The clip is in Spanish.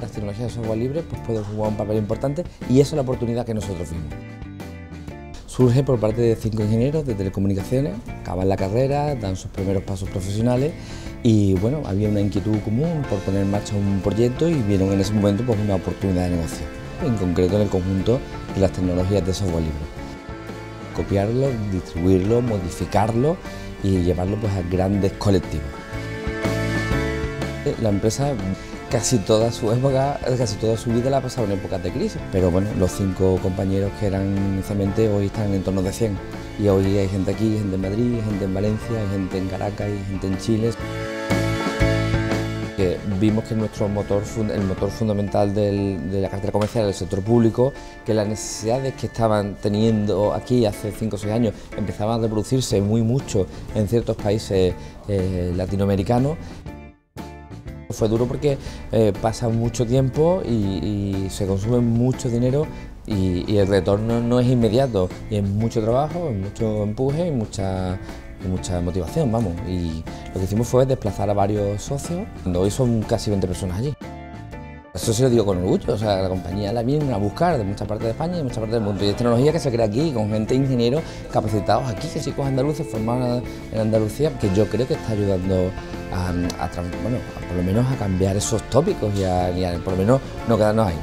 Las tecnologías de software libre pues, pueden jugar un papel importante y esa es la oportunidad que nosotros vimos. Surge por parte de cinco ingenieros de telecomunicaciones, acaban la carrera, dan sus primeros pasos profesionales y bueno, había una inquietud común por poner en marcha un proyecto y vieron en ese momento pues, una oportunidad de negocio, en concreto en el conjunto de las tecnologías de software libre. Copiarlo, distribuirlo, modificarlo y llevarlo pues, a grandes colectivos. La empresa casi toda su época, casi toda su vida la ha pasado en épocas de crisis. Pero bueno, los cinco compañeros que eran inicialmente hoy están en torno de 100. Y hoy hay gente aquí, gente en Madrid, gente en Valencia, gente en Caracas, gente en Chile. Vimos que nuestro motor, el motor fundamental de la cartera comercial del sector público, que las necesidades que estaban teniendo aquí hace 5 o 6 años empezaban a reproducirse muy mucho en ciertos países eh, latinoamericanos. Fue duro porque eh, pasa mucho tiempo y, se consume mucho dinero y, el retorno no es inmediato y es mucho trabajo, mucho empuje y mucha, mucha motivación, vamos. Y lo que hicimos fue desplazar a varios socios, hoy son casi 20 personas allí. Eso se lo digo con orgullo, o sea, la compañía la viene a buscar de muchas partes de España y de muchas partes del mundo. Y es tecnología que se crea aquí, con gente ingenieros capacitados aquí, que chicos andaluces formados en Andalucía, que yo creo que está ayudando a, bueno, por lo menos a cambiar esos tópicos y, a, por lo menos no quedarnos ahí.